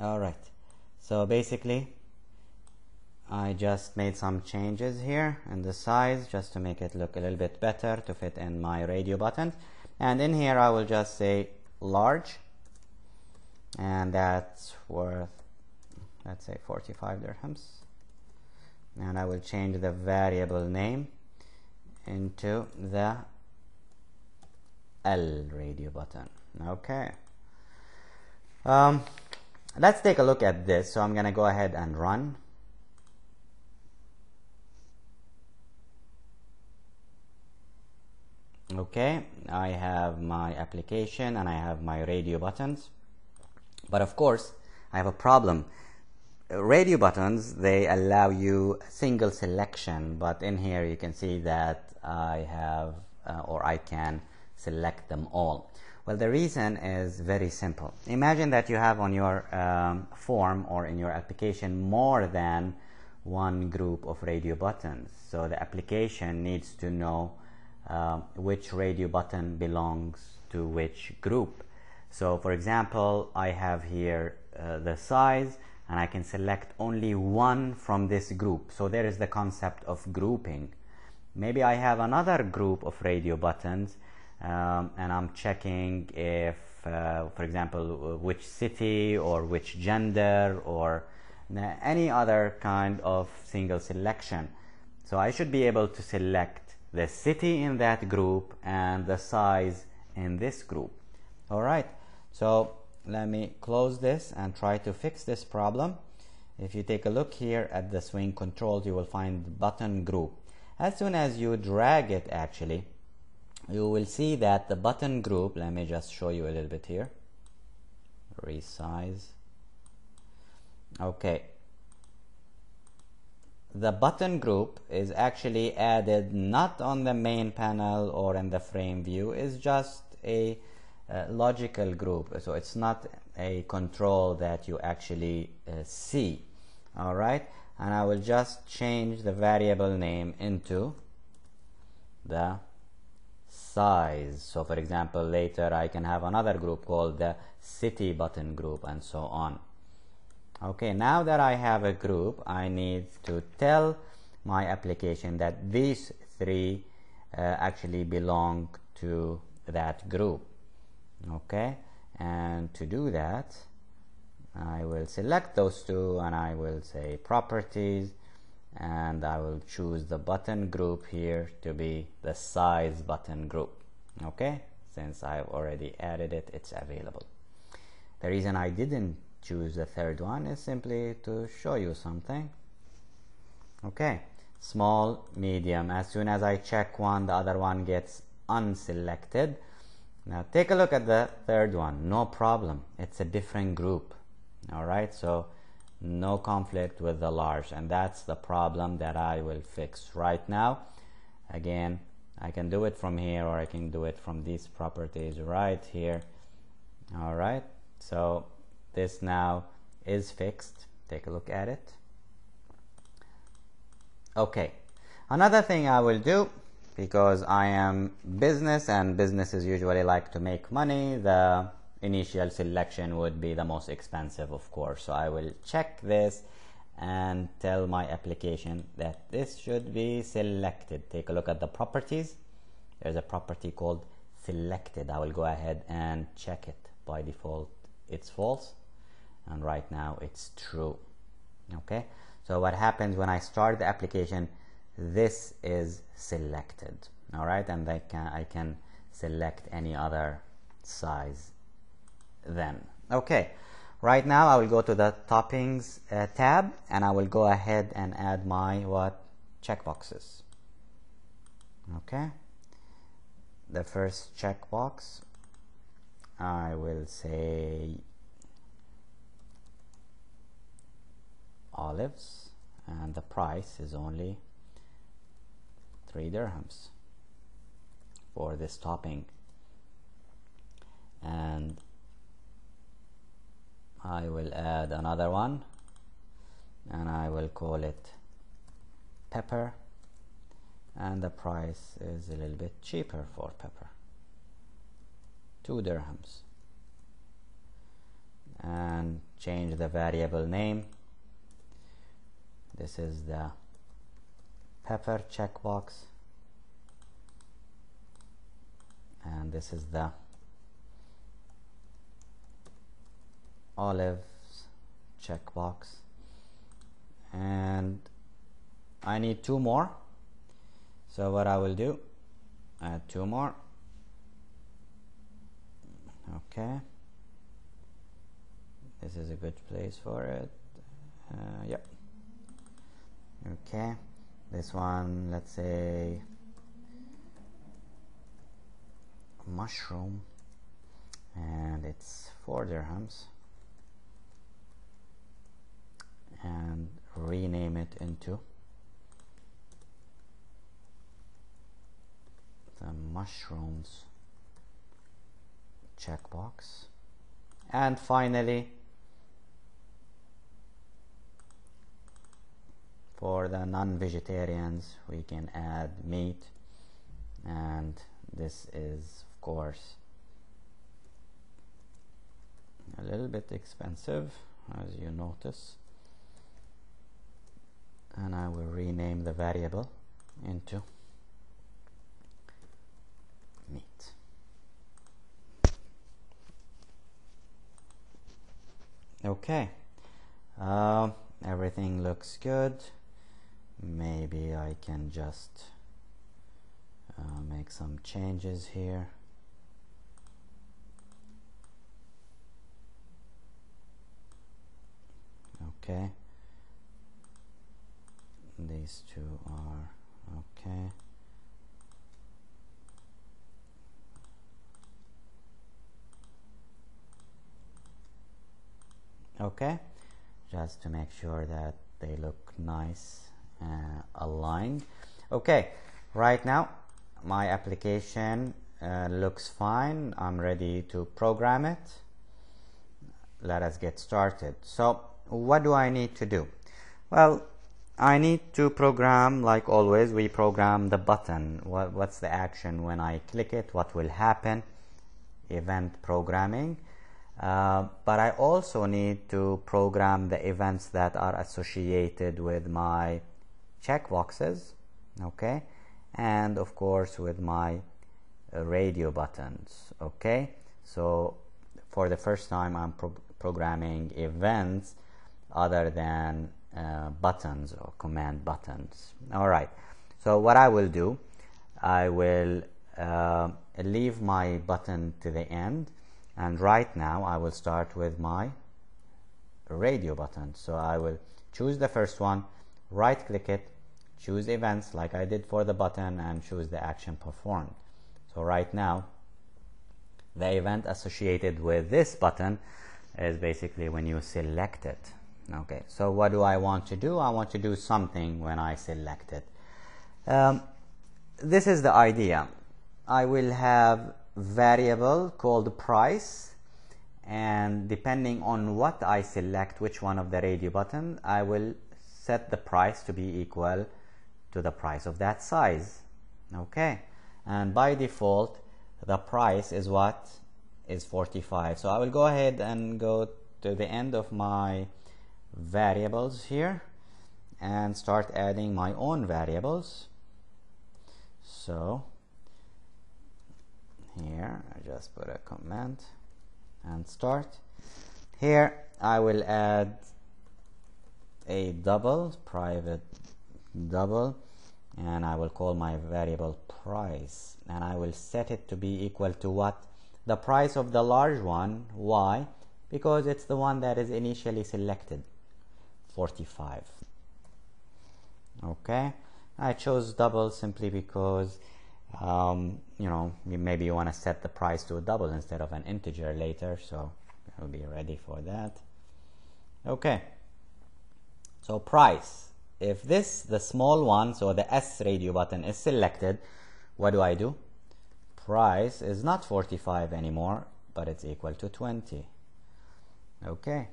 all right. So basically I just made some changes here in the size just to make it look a little bit better to fit in my radio button. And in here I will just say large. And that's worth let's say 45 dirhams. And I will change the variable name into the L radio button. Okay. Um, let's take a look at this. So I'm gonna go ahead and run. Okay I have my application and I have my radio buttons. But of course I have a problem. Radio buttons they allow you single selection but in here you can see that I have uh, or I can select them all well the reason is very simple imagine that you have on your um, form or in your application more than one group of radio buttons so the application needs to know uh, which radio button belongs to which group. So for example, I have here uh, the size and I can select only one from this group. So there is the concept of grouping. Maybe I have another group of radio buttons um, and I'm checking if, uh, for example, which city or which gender or any other kind of single selection. So I should be able to select the city in that group and the size in this group. All right. So let me close this and try to fix this problem. If you take a look here at the swing controls you will find button group. As soon as you drag it actually you will see that the button group let me just show you a little bit here. Resize. Okay. The button group is actually added not on the main panel or in the frame view is just a, a, logical group. So it's not a control that you actually uh, see. All right and I will just change the variable name into the size. So for example later I can have another group called the city button group and so on. Okay now that I have a group I need to tell my application that these three uh, actually belong to that group. Okay and to do that I will select those two and I will say properties and I will choose the button group here to be the size button group. Okay? Since I've already added it it's available. The reason I didn't choose the third one is simply to show you something. Okay? Small medium. As soon as I check one the other one gets unselected. Now take a look at the third one. No problem. It's a different group. All right? So no conflict with the large and that's the problem that I will fix right now. Again I can do it from here or I can do it from these properties right here. All right so this now is fixed. Take a look at it. Okay another thing I will do because I am business and businesses usually like to make money the initial selection would be the most expensive of course. So I will check this and tell my application that this should be selected. Take a look at the properties. There's a property called selected. I will go ahead and check it. By default it's false. And right now it's true. Okay? So what happens when I start the application? This is selected. All right? And I can I can select any other size then. Okay. Right now I will go to the toppings uh, tab and I will go ahead and add my what checkboxes. Okay. The first checkbox I will say olives and the price is only 3 dirhams for this topping. And I will add another one and I will call it pepper and the price is a little bit cheaper for pepper. 2 dirhams. And change the variable name. This is the pepper checkbox. And this is the olives checkbox. And I need two more. So what I will do add two more. Okay. This is a good place for it. Uh, yep. Okay. This one let's say mushroom. And it's four dirhams and rename it the mushrooms checkbox. And finally for the non-vegetarians we can add meat. And this is of course a little bit expensive as you notice and I will rename the variable into meat okay. Uh, everything looks good. Maybe I can just uh, make some changes here. Okay these two are okay. Okay just to make sure that they look nice uh, aligned. Okay right now my application uh, looks fine. I'm ready to program it. Let us get started. So what do I need to do? Well I need to program like always we program the button. What, what's the action? When I click it what will happen? Event programming. Uh, but I also need to program the events that are associated with my checkboxes okay? And of course with my uh, radio buttons okay? So for the first time I'm pro programming events other than uh, buttons or command buttons. All right. So what I will do I will uh, leave my button to the end and right now I will start with my radio button. So I will choose the first one right click it choose events like I did for the button and choose the action performed. So right now the event associated with this button is basically when you select it okay so what do I want to do? I want to do something when I select it. Um, this is the idea. I will have variable called price and depending on what I select which one of the radio button I will set the price to be equal to the price of that size. Okay and by default the price is what? Is 45 so I will go ahead and go to the end of my variables here and start adding my own variables. So here I just put a comment and start. Here I will add a double private double and I will call my variable price. And I will set it to be equal to what? The price of the large one. Why? Because it's the one that is initially selected 45 okay? I chose double simply because um, you know maybe you want to set the price to a double instead of an integer later so I'll be ready for that. Okay. So price. If this the small one so the S radio button is selected what do I do? Price is not 45 anymore but it's equal to 20 okay